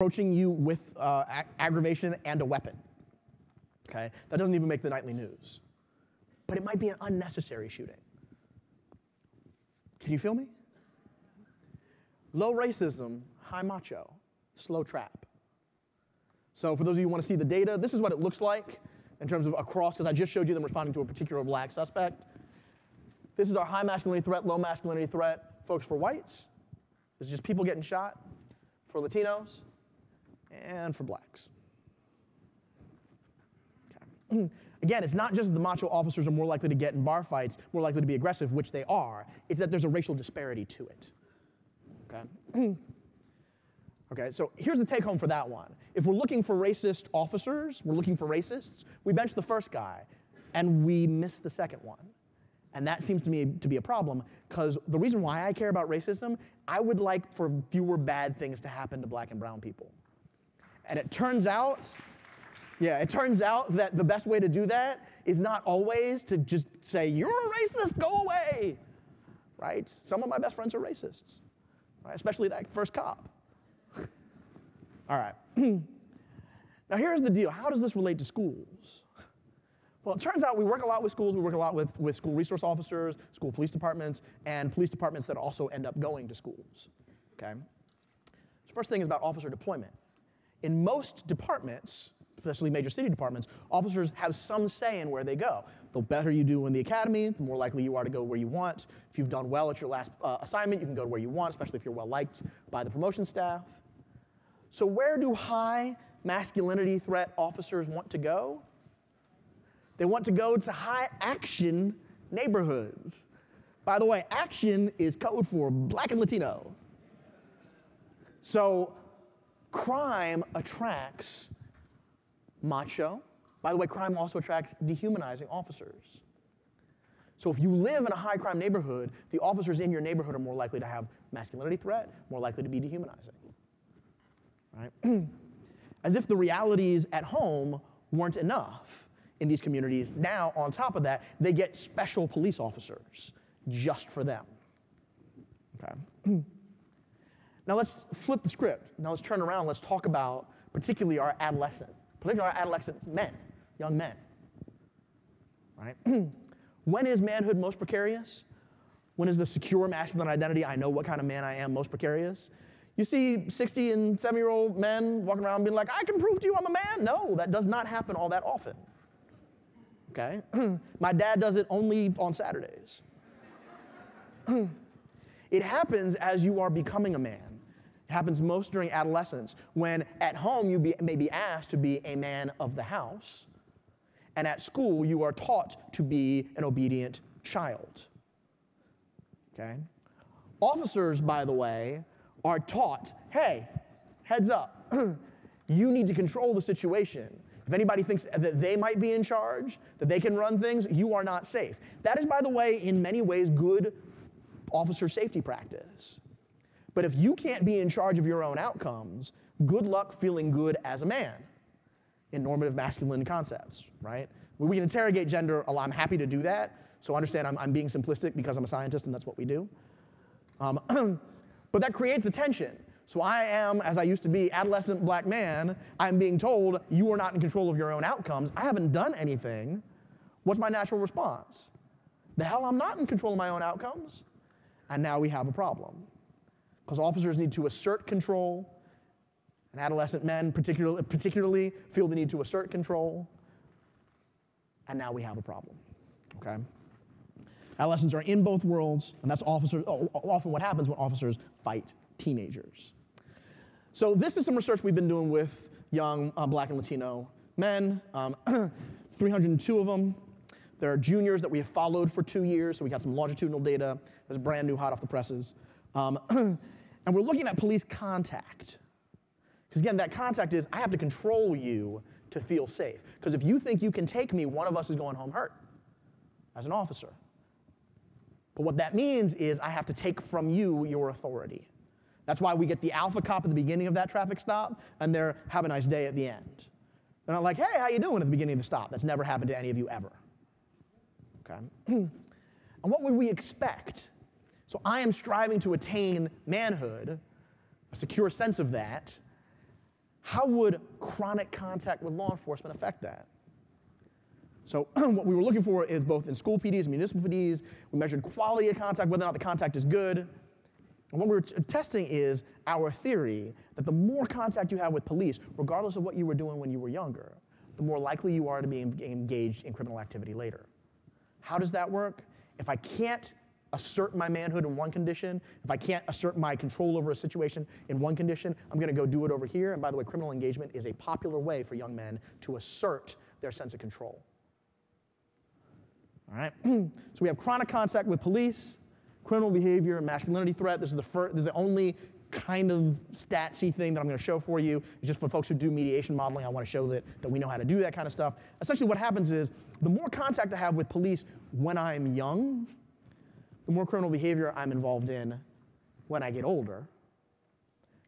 approaching you with uh, ag- aggravation and a weapon. Okay? That doesn't even make the nightly news. But it might be an unnecessary shooting. Can you feel me? Low racism, high macho, slow trap. So, for those of you who want to see the data, this is what it looks like in terms of across, because I just showed you them responding to a particular black suspect. This is our high masculinity threat, low masculinity threat, folks for whites. Is just people getting shot for Latinos and for blacks. Okay. Again, it's not just that the macho officers are more likely to get in bar fights, more likely to be aggressive, which they are. It's that there's a racial disparity to it. Okay? okay, so here's the take home for that one. If we're looking for racist officers, we're looking for racists, we bench the first guy and we miss the second one. And that seems to me to be a problem because the reason why I care about racism, I would like for fewer bad things to happen to black and brown people. And it turns out, yeah, it turns out that the best way to do that is not always to just say, you're a racist, go away, right? Some of my best friends are racists, right? Especially that first cop. All right. now, here's the deal how does this relate to schools? Well, it turns out we work a lot with schools, we work a lot with, with school resource officers, school police departments, and police departments that also end up going to schools. Okay? So first thing is about officer deployment. In most departments, especially major city departments, officers have some say in where they go. The better you do in the academy, the more likely you are to go where you want. If you've done well at your last uh, assignment, you can go to where you want, especially if you're well liked by the promotion staff. So, where do high masculinity threat officers want to go? They want to go to high action neighborhoods. By the way, action is code for black and Latino. So crime attracts macho. By the way, crime also attracts dehumanizing officers. So if you live in a high crime neighborhood, the officers in your neighborhood are more likely to have masculinity threat, more likely to be dehumanizing. Right? As if the realities at home weren't enough in these communities. Now, on top of that, they get special police officers just for them. Okay. now let's flip the script. Now let's turn around. Let's talk about particularly our adolescent, particularly our adolescent men, young men. Right? when is manhood most precarious? When is the secure masculine identity, I know what kind of man I am, most precarious? You see 60 and 70 year old men walking around being like, I can prove to you I'm a man. No, that does not happen all that often okay? My dad does it only on Saturdays. it happens as you are becoming a man. It happens most during adolescence, when at home you be, may be asked to be a man of the house, and at school you are taught to be an obedient child. Okay? Officers, by the way, are taught hey, heads up, you need to control the situation. If anybody thinks that they might be in charge, that they can run things, you are not safe. That is, by the way, in many ways, good officer safety practice. But if you can't be in charge of your own outcomes, good luck feeling good as a man in normative masculine concepts, right? We can interrogate gender a lot. I'm happy to do that. So understand I'm, I'm being simplistic because I'm a scientist and that's what we do. Um, but that creates a tension. So I am, as I used to be, adolescent black man. I'm being told you are not in control of your own outcomes. I haven't done anything. What's my natural response? The hell, I'm not in control of my own outcomes. And now we have a problem. Because officers need to assert control, and adolescent men particularly, particularly feel the need to assert control. And now we have a problem. Okay? Adolescents are in both worlds, and that's officers, often what happens when officers fight teenagers. So this is some research we've been doing with young uh, black and Latino men, um, 302 of them. There are juniors that we have followed for two years, so we got some longitudinal data that's brand new, hot off the presses. Um, and we're looking at police contact. Because again, that contact is I have to control you to feel safe. Because if you think you can take me, one of us is going home hurt as an officer. But what that means is I have to take from you your authority. That's why we get the alpha cop at the beginning of that traffic stop, and they're have a nice day at the end. They're not like, hey, how you doing at the beginning of the stop? That's never happened to any of you ever. Okay? and what would we expect? So I am striving to attain manhood, a secure sense of that, How would chronic contact with law enforcement affect that? So what we were looking for is both in school PDs and municipal PDs, we measured quality of contact, whether or not the contact is good. And what we were testing is our theory that the more contact you have with police, regardless of what you were doing when you were younger, the more likely you are to be engaged in criminal activity later. How does that work? If I can't assert my manhood in one condition, if I can't assert my control over a situation in one condition, I'm going to go do it over here. And by the way, criminal engagement is a popular way for young men to assert their sense of control. All right? so we have chronic contact with police, criminal behavior, masculinity threat. This is the first, this is the only kind of statsy thing that I'm going to show for you. It's just for folks who do mediation modeling. I want to show that, that we know how to do that kind of stuff. Essentially, what happens is the more contact I have with police when I'm young, the more criminal behavior I'm involved in when I get older,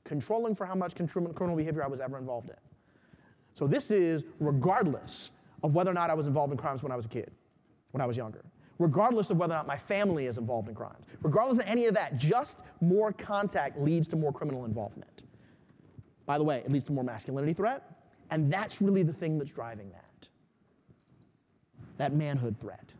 controlling for how much criminal behavior I was ever involved in. So this is regardless of whether or not I was involved in crimes when I was a kid when I was younger, regardless of whether or not my family is involved in crimes. Regardless of any of that, just more contact leads to more criminal involvement. By the way, it leads to more masculinity threat, and that's really the thing that's driving that. That manhood threat.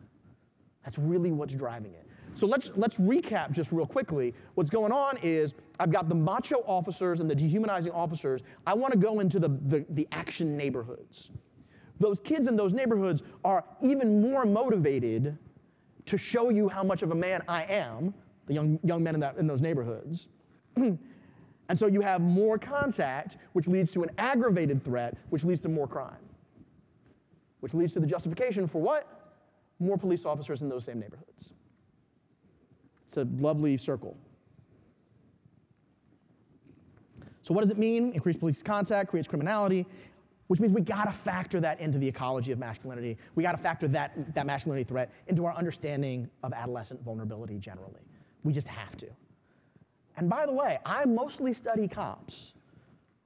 That's really what's driving it. So let's, let's recap just real quickly. What's going on is I've got the macho officers and the dehumanizing officers. I want to go into the, the, the action neighborhoods those kids in those neighborhoods are even more motivated to show you how much of a man I am, the young, young men in, that, in those neighborhoods. and so you have more contact, which leads to an aggravated threat, which leads to more crime, which leads to the justification for what? More police officers in those same neighborhoods. It's a lovely circle. So, what does it mean? Increased police contact creates criminality which means we gotta factor that into the ecology of masculinity. We gotta factor that, that masculinity threat into our understanding of adolescent vulnerability generally. We just have to. And by the way, I mostly study cops,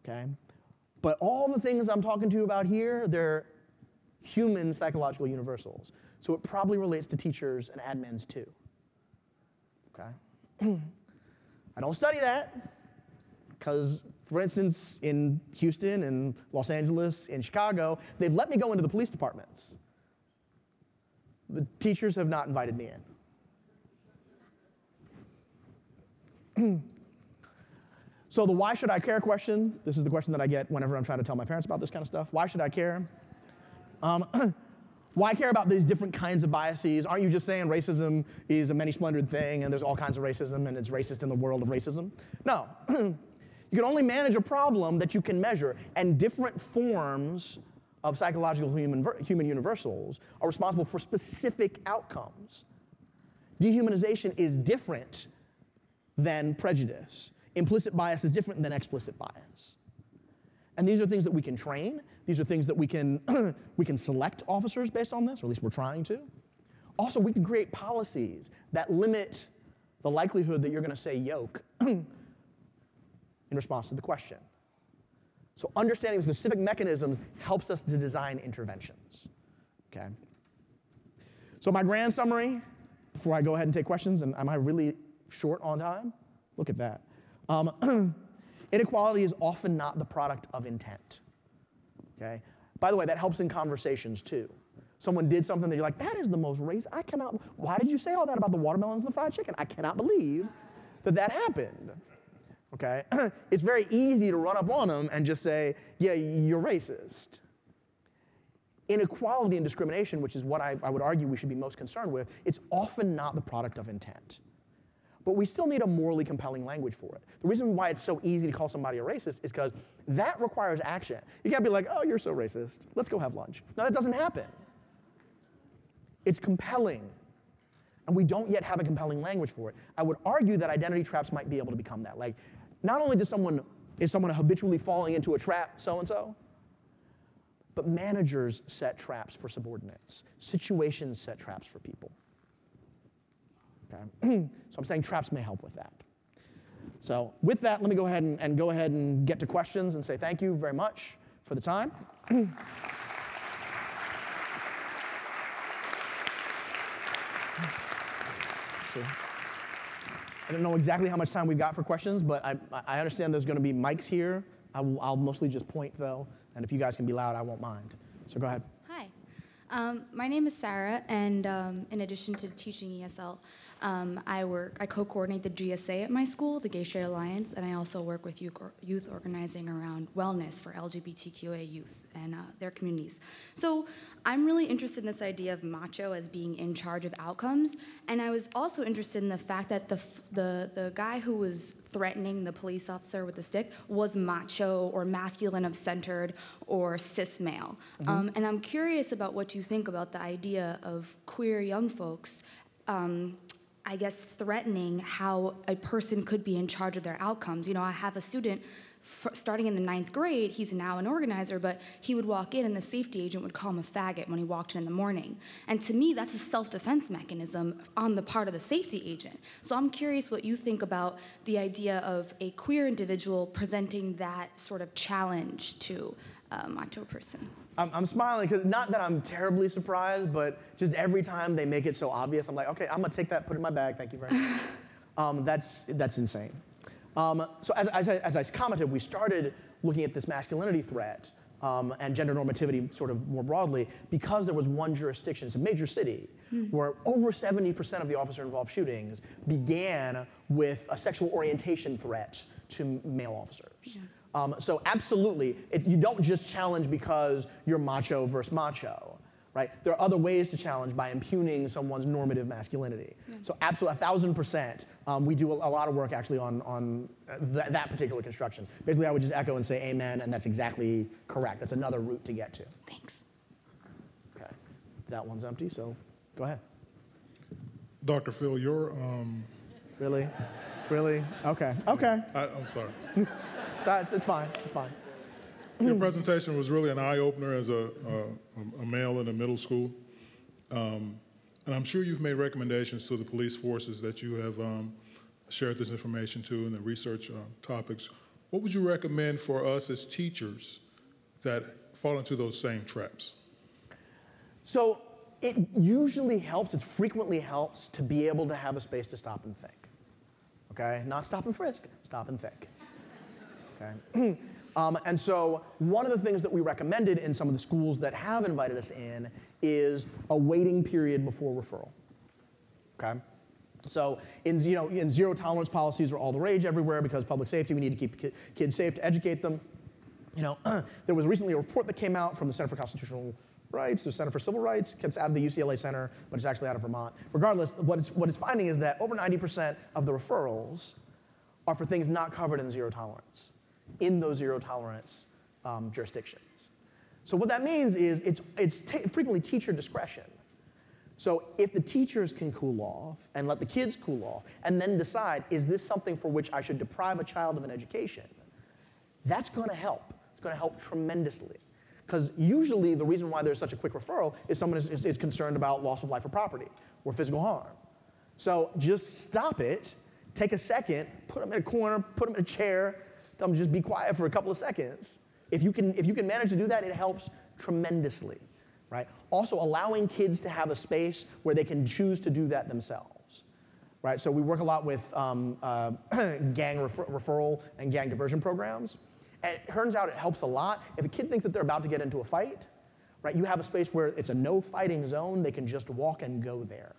okay? But all the things I'm talking to you about here, they're human psychological universals. So it probably relates to teachers and admins too, okay? I don't study that because for instance, in Houston and Los Angeles and Chicago, they've let me go into the police departments. The teachers have not invited me in. so, the why should I care question this is the question that I get whenever I'm trying to tell my parents about this kind of stuff. Why should I care? Um, why care about these different kinds of biases? Aren't you just saying racism is a many splendored thing and there's all kinds of racism and it's racist in the world of racism? No. You can only manage a problem that you can measure, and different forms of psychological human, human universals are responsible for specific outcomes. Dehumanization is different than prejudice. Implicit bias is different than explicit bias. And these are things that we can train. These are things that we can, we can select officers based on this, or at least we're trying to. Also, we can create policies that limit the likelihood that you're going to say yoke in response to the question. So understanding specific mechanisms helps us to design interventions. Okay? So my grand summary, before I go ahead and take questions, and am I really short on time? Look at that. Um, inequality is often not the product of intent. Okay? By the way, that helps in conversations too. Someone did something that you're like, that is the most racist. I cannot. Why did you say all that about the watermelons and the fried chicken? I cannot believe that that happened okay? it's very easy to run up on them and just say, yeah, you're racist. Inequality and discrimination, which is what I, I would argue we should be most concerned with, it's often not the product of intent. But we still need a morally compelling language for it. The reason why it's so easy to call somebody a racist is because that requires action. You can't be like, oh, you're so racist. Let's go have lunch. No, that doesn't happen. It's compelling and we don't yet have a compelling language for it. I would argue that identity traps might be able to become that. Like, not only does someone is someone habitually falling into a trap, so and so, but managers set traps for subordinates. Situations set traps for people. Okay? so I'm saying traps may help with that. So with that, let me go ahead and, and go ahead and get to questions and say thank you very much for the time. I don't know exactly how much time we've got for questions, but I, I understand there's going to be mics here I will, I'll mostly just point though, and if you guys can be loud, I won't mind. So go ahead. Hi. Um, my name is Sarah, and um, in addition to teaching ESL, um, I work, I co-coordinate the GSA at my school, the Gay Straight Alliance, and I also work with youth, youth organizing around wellness for LGBTQA youth and uh, their communities. So I'm really interested in this idea of macho as being in charge of outcomes, and I was also interested in the fact that the the the guy who was threatening the police officer with the stick was macho or masculine of centered or cis male. Mm-hmm. Um, and I'm curious about what you think about the idea of queer young folks um, I guess, threatening how a person could be in charge of their outcomes. You know, I have a student starting in the ninth grade, he's now an organizer, but he would walk in and the safety agent would call him a faggot when he walked in in the morning. And to me, that's a self defense mechanism on the part of the safety agent. So I'm curious what you think about the idea of a queer individual presenting that sort of challenge to um, a macho person. I'm, I'm smiling because not that I'm terribly surprised, but just every time they make it so obvious, I'm like, okay, I'm gonna take that, put it in my bag, thank you very much. um, that's, that's insane. Um, so as, as, I, as, I, commented, we started looking at this masculinity threat um, and gender normativity sort of more broadly because there was one jurisdiction, it's a major city, mm. where over 70% of the officer-involved shootings began with a sexual orientation threat to male officers. Yeah. Um, so absolutely, it, you don't just challenge because you're macho versus macho, right? There are other ways to challenge by impugning someone's normative masculinity. Yeah. So absolutely, a thousand percent, um, we do a, a, lot of work actually on, on th- that particular construction. Basically, I would just echo and say amen, and that's exactly correct. That's another route to get to. Thanks. Okay, that one's empty, so go ahead. Dr. Phil, your um... really, really, okay, okay. I, I'm sorry. That's, it's fine. It's fine. Your presentation was really an eye opener as a, a, a male in a middle school. Um, and I'm sure you've made recommendations to the police forces that you have um, shared this information to and the research uh, topics. What would you recommend for us as teachers that fall into those same traps? So it usually helps, it frequently helps to be able to have a space to stop and think. Okay? Not stop and frisk, stop and think. Okay? um, and so one of the things that we recommended in some of the schools that have invited us in is a waiting period before referral. Okay? So in, you know, in zero tolerance policies are all the rage everywhere because public safety, we need to keep kids safe to educate them. You know, there was recently a report that came out from the Center for Constitutional Rights, the Center for Civil Rights, it's out of the UCLA Center, but it's actually out of Vermont. Regardless, what it's, what it's finding is that over 90% of the referrals are for things not covered in zero tolerance in those zero tolerance um, jurisdictions. So what that means is it's, it's frequently teacher discretion. So if the teachers can cool off and let the kids cool off and then decide, is this something for which I should deprive a child of an education, that's going to help. It's going to help tremendously. Because usually the reason why there's such a quick referral is someone is, is, is concerned about loss of life or property or physical harm. So just stop it, take a second, put them in a corner, put them in a chair, Tell them just be quiet for a couple of seconds. If you can, if you can manage to do that, it helps tremendously, right? Also, allowing kids to have a space where they can choose to do that themselves, right? So we work a lot with um, uh, gang refer- referral and gang diversion programs. And it turns out it helps a lot. If a kid thinks that they're about to get into a fight, right, you have a space where it's a no fighting zone, they can just walk and go there.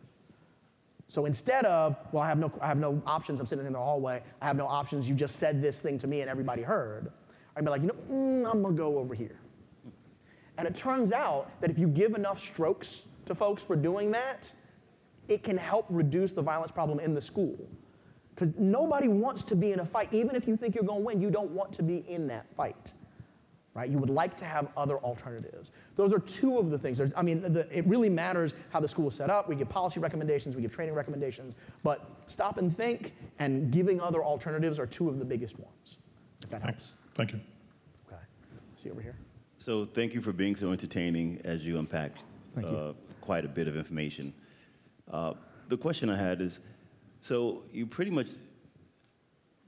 So instead of, well, I have, no, I have no options, I'm sitting in the hallway, I have no options, you just said this thing to me and everybody heard, I'd be like, you know, mm, I'm gonna go over here. And it turns out that if you give enough strokes to folks for doing that, it can help reduce the violence problem in the school. Because nobody wants to be in a fight. Even if you think you're gonna win, you don't want to be in that fight right? You would like to have other alternatives. Those are two of the things. There's, I mean, the, it really matters how the school is set up. We give policy recommendations, we give training recommendations, but stop and think and giving other alternatives are two of the biggest ones. If that helps. Thank you. Okay. See over here. So thank you for being so entertaining as you unpack uh, quite a bit of information. Uh, the question I had is, so you pretty much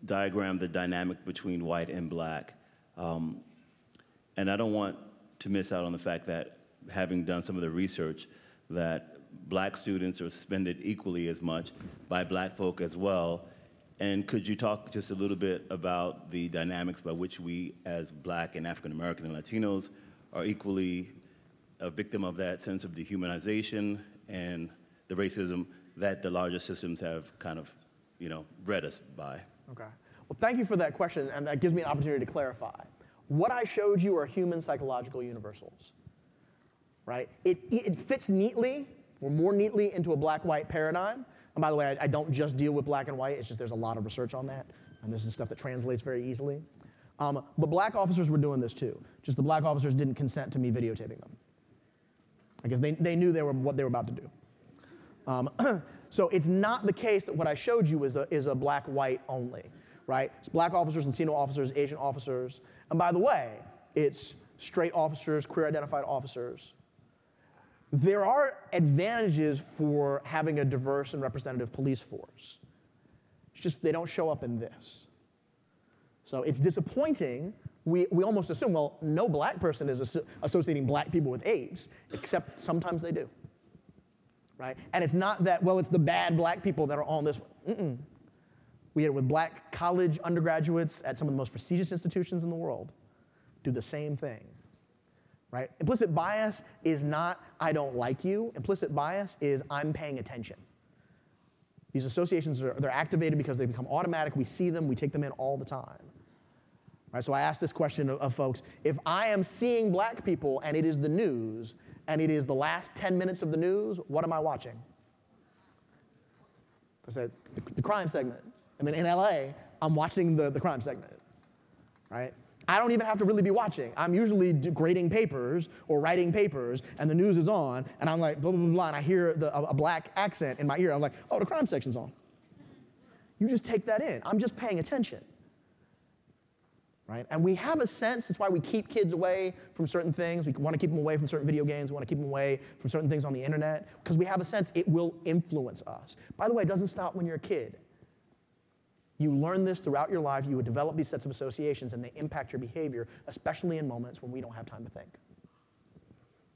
diagrammed the dynamic between white and black. Um, and I don't want to miss out on the fact that having done some of the research, that black students are suspended equally as much by black folk as well. And could you talk just a little bit about the dynamics by which we, as Black and African American and Latinos, are equally a victim of that sense of dehumanization and the racism that the larger systems have kind of, you know, bred us by? Okay. Well, thank you for that question, and that gives me an opportunity to clarify. What I showed you are human psychological universals, right? It, it fits neatly, or more neatly, into a black-white paradigm. And by the way, I, I don't just deal with black and white, it's just there's a lot of research on that, and this is stuff that translates very easily. Um, but black officers were doing this too, just the black officers didn't consent to me videotaping them. I guess they, they knew they were what they were about to do. Um, so it's not the case that what I showed you is a, is a black-white only, right? It's black officers, Latino officers, Asian officers. And by the way, it's straight officers, queer-identified officers. There are advantages for having a diverse and representative police force. It's just they don't show up in this. So it's disappointing. We, we almost assume, well, no black person is associating black people with apes, except sometimes they do right? And it's not that, well, it's the bad black people that are on this. Mm-mm. We had it with black college undergraduates at some of the most prestigious institutions in the world do the same thing, right? Implicit bias is not, I don't like you. Implicit bias is, I'm paying attention. These associations are they're activated because they become automatic. We see them, we take them in all the time. Right, so I asked this question of, of folks if I am seeing black people and it is the news, and it is the last 10 minutes of the news, what am I watching? I said, the, the crime segment. I mean, in LA, I'm watching the, the crime segment, right? I don't even have to really be watching. I'm usually grading papers or writing papers, and the news is on, and I'm like, blah, blah, blah, blah, and I hear the, a, a black accent in my ear. I'm like, oh, the crime section's on. You just take that in. I'm just paying attention right? And we have a sense, that's why we keep kids away from certain things. We want to keep them away from certain video games. We want to keep them away from certain things on the internet, because we have a sense it will influence us. By the way, it doesn't stop when you're a kid. You learn this throughout your life. You would develop these sets of associations, and they impact your behavior, especially in moments when we don't have time to think.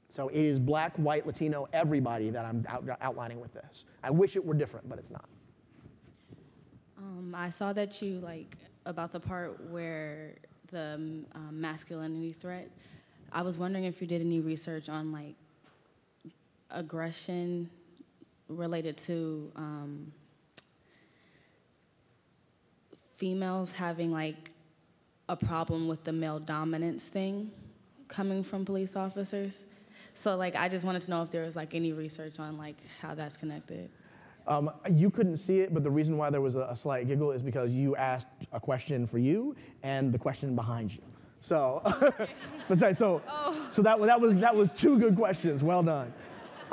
So it is black, white, Latino, everybody that I'm out, outlining with this. I wish it were different, but it's not. Um, I saw that you like about the part where the um, masculinity threat. I was wondering if you did any research on like aggression related to um, females having like a problem with the male dominance thing coming from police officers. So like I just wanted to know if there was like any research on like how that's connected. Um, you couldn't see it, but the reason why there was a, a, slight giggle is because you asked a question for you and the question behind you. So, but so, oh. so that, that, was, that was two good questions. Well done.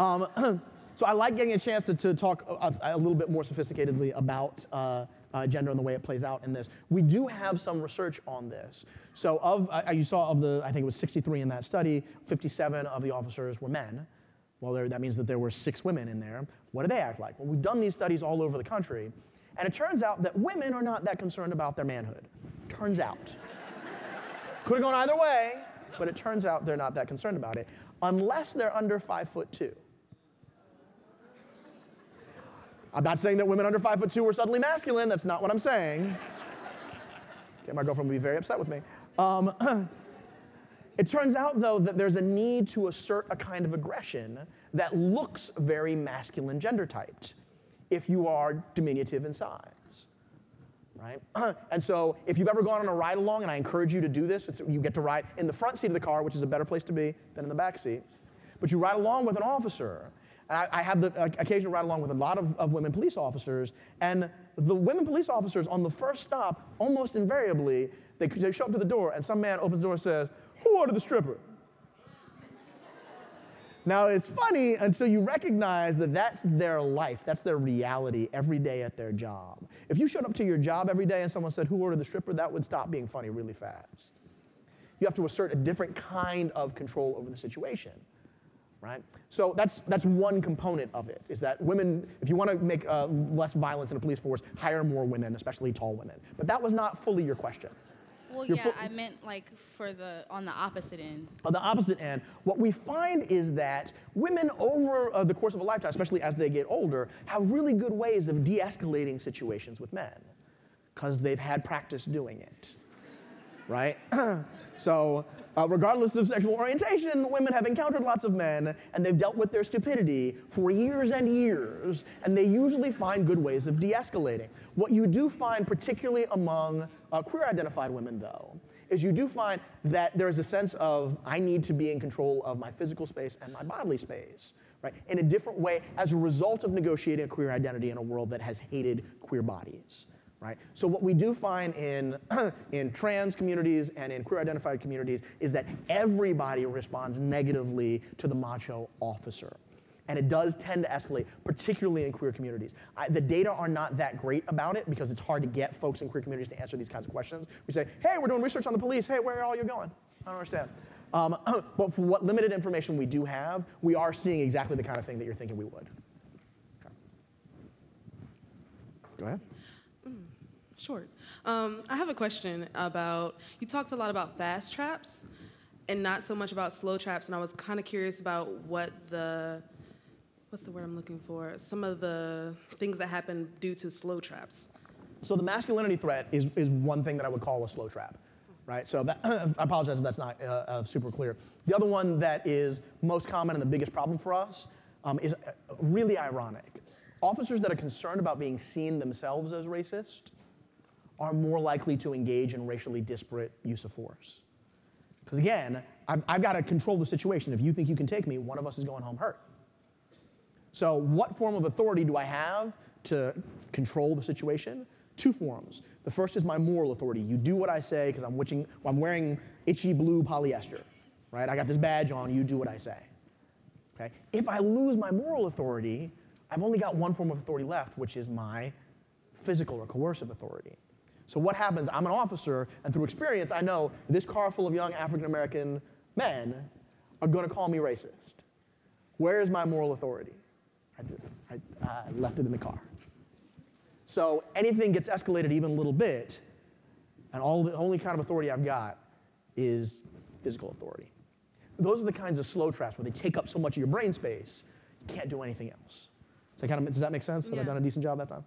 Um, so I like getting a chance to, to talk a, a, little bit more sophisticatedly about uh, uh, gender and the way it plays out in this. We do have some research on this. So of, uh, you saw of the, I think it was 63 in that study, 57 of the officers were men. Well, there, that means that there were six women in there. What do they act like? Well, we've done these studies all over the country, and it turns out that women are not that concerned about their manhood. Turns out. Could have gone either way, but it turns out they're not that concerned about it, unless they're under five foot two. I'm not saying that women under five foot two are suddenly masculine. That's not what I'm saying. Okay, my girlfriend would be very upset with me. Um, It turns out, though, that there's a need to assert a kind of aggression that looks very masculine gender typed if you are diminutive in size. Right? and so, if you've ever gone on a ride along, and I encourage you to do this, you get to ride in the front seat of the car, which is a better place to be than in the back seat. But you ride along with an officer. I, I have the uh, occasion to ride along with a lot of, of women police officers. And the women police officers on the first stop, almost invariably, they, they show up to the door, and some man opens the door and says, who ordered the stripper? Now, it's funny until you recognize that that's their life, that's their reality every day at their job. If you showed up to your job every day and someone said, Who ordered the stripper? that would stop being funny really fast. You have to assert a different kind of control over the situation. Right? So that's, that's one component of it, is that women, if you want to make uh, less violence in a police force, hire more women, especially tall women. But that was not fully your question. Well, yeah, fo- I meant like for the on the opposite end. On the opposite end, what we find is that women over uh, the course of a lifetime, especially as they get older, have really good ways of de-escalating situations with men. because they've had practice doing it, right? so, uh, regardless of sexual orientation, women have encountered lots of men and they've dealt with their stupidity for years and years, and they usually find good ways of de escalating. What you do find, particularly among uh, queer identified women, though, is you do find that there's a sense of I need to be in control of my physical space and my bodily space, right? In a different way as a result of negotiating a queer identity in a world that has hated queer bodies. Right? So what we do find in, in trans communities and in queer identified communities is that everybody responds negatively to the macho officer. And it does tend to escalate, particularly in queer communities. I, the data are not that great about it because it's hard to get folks in queer communities to answer these kinds of questions. We say, hey, we're doing research on the police. Hey, where are all you going? I don't understand. Um, but for what limited information we do have, we are seeing exactly the kind of thing that you're thinking we would. Okay. Go ahead. Short. Um, I have a question about, you talked a lot about fast traps and not so much about slow traps, and I was kind of curious about what the, what's the word I'm looking for? Some of the things that happen due to slow traps. So the masculinity threat is, is one thing that I would call a slow trap, right? So that, I apologize if that's not uh, uh, super clear. The other one that is most common and the biggest problem for us um, is uh, really ironic. Officers that are concerned about being seen themselves as racist are more likely to engage in racially disparate use of force. Because again, I've, I've got to control the situation. If you think you can take me, one of us is going home hurt. So, what form of authority do I have to control the situation? Two forms. The first is my moral authority. You do what I say because I'm, I'm wearing itchy blue polyester, right? I got this badge on, you do what I say. Okay? If I lose my moral authority, I've only got one form of authority left, which is my physical or coercive authority. So what happens, I'm an officer, and through experience, I know this car full of young African American men are going to call me racist. Where is my moral authority? I, I, I left it in the car. So anything gets escalated even a little bit, and all the only kind of authority I've got is physical authority. Those are the kinds of slow traps where they take up so much of your brain space, you can't do anything else. So kind of, does that make sense? Have I done a decent job that time?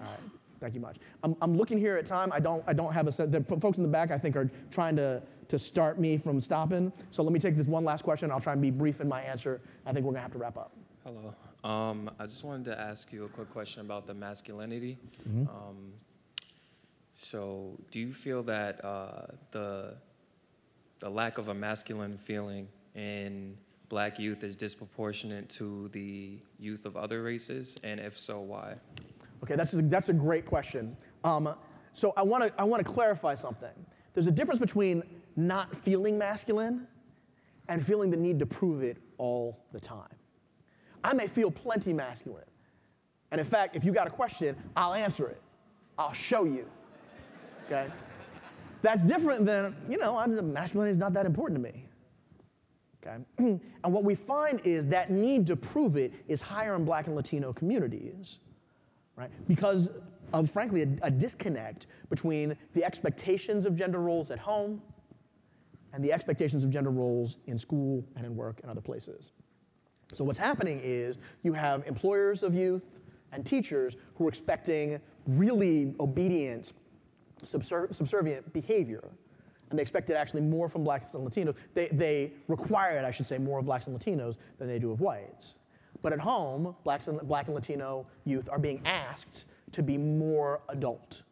All right. Thank you much. I'm, I'm looking here at time. I don't, I don't have a set. The folks in the back, I think, are trying to, to start me from stopping. So let me take this one last question. I'll try and be brief in my answer. I think we're going to have to wrap up. Hello. Um, I just wanted to ask you a quick question about the masculinity. Mm-hmm. Um, so, do you feel that uh, the the lack of a masculine feeling in black youth is disproportionate to the youth of other races, and if so, why? Okay, that's a, that's a great question. Um, so I want to I want to clarify something. There's a difference between not feeling masculine and feeling the need to prove it all the time. I may feel plenty masculine. And in fact, if you got a question, I'll answer it. I'll show you. Okay? That's different than, you know, masculinity is not that important to me. Okay? and what we find is that need to prove it is higher in black and Latino communities right? Because of, frankly, a, a disconnect between the expectations of gender roles at home and the expectations of gender roles in school and in work and other places. So what's happening is you have employers of youth and teachers who are expecting really obedient, subservient behavior. And they expect it actually more from blacks and Latinos. They, they require it, I should say, more of blacks and Latinos than they do of whites. But at home, blacks and, black and Latino youth are being asked to be more adult.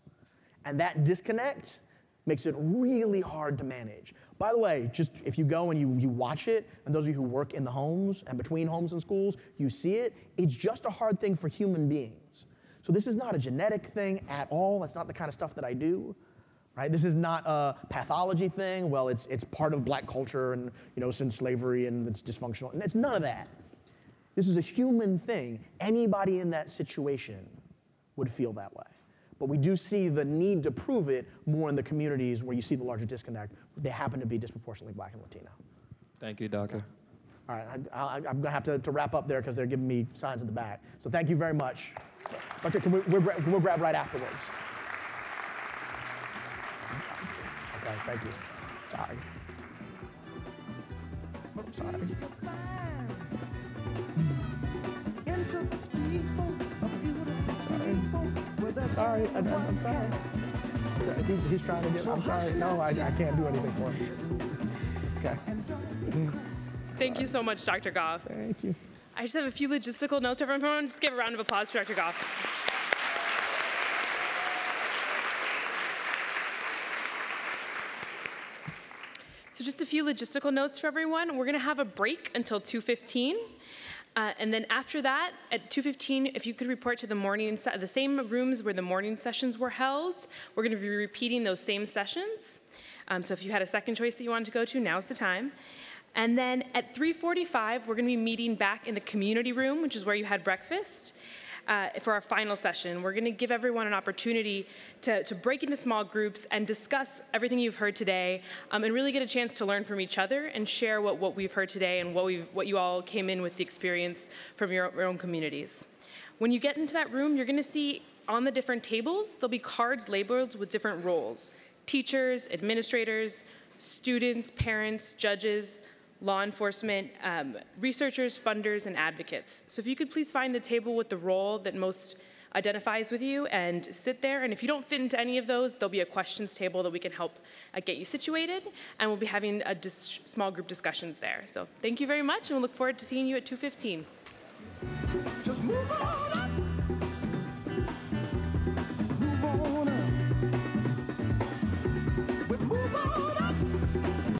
And that disconnect makes it really hard to manage. By the way, just if you go and you, you watch it, and those of you who work in the homes and between homes and schools, you see it, it's just a hard thing for human beings. So this is not a genetic thing at all. That's not the kind of stuff that I do. Right? This is not a pathology thing. Well, it's, it's part of black culture and, you know, since slavery and it's dysfunctional. And it's none of that. This is a human thing. Anybody in that situation would feel that way. But we do see the need to prove it more in the communities where you see the larger disconnect. They happen to be disproportionately black and Latino. Thank you, doctor. All right, I, am going to have to, to wrap up there because they're giving me signs in the back. So thank you very much. Can we, we'll, we'll grab right afterwards. Okay, thank you. Sorry. Oh, sorry. Sorry, I'm, I'm sorry. He's, he's trying to get, I'm sorry. No, I, I can't do anything for him. Okay. Thank you so much, Dr. Goff. Thank you. I just have a few logistical notes. For everyone, just give a round of applause for Dr. Goff. So just a few logistical notes for everyone. We're going to have a break until 2:15. Uh, and then after that, at 2:15, if you could report to the morning, the same rooms where the morning sessions were held, we're going to be repeating those same sessions. Um, so if you had a second choice that you wanted to go to, now's the time. And then at 3:45, we're going to be meeting back in the community room, which is where you had breakfast uh, for our final session. We're going to give everyone an opportunity to, to break into small groups and discuss everything you've heard today um, and really get a chance to learn from each other and share what, what we've heard today and what, we've, what you all came in with the experience from your, your own communities. When you get into that room, you're going to see on the different tables, there'll be cards labeled with different roles teachers, administrators, students, parents, judges, law enforcement, um, researchers, funders, and advocates. So if you could please find the table with the role that most identifies with you and sit there. And if you don't fit into any of those, there'll be a questions table that we can help uh, get you situated. And we'll be having a small group discussions there. So thank you very much, and we look forward to seeing you at 215.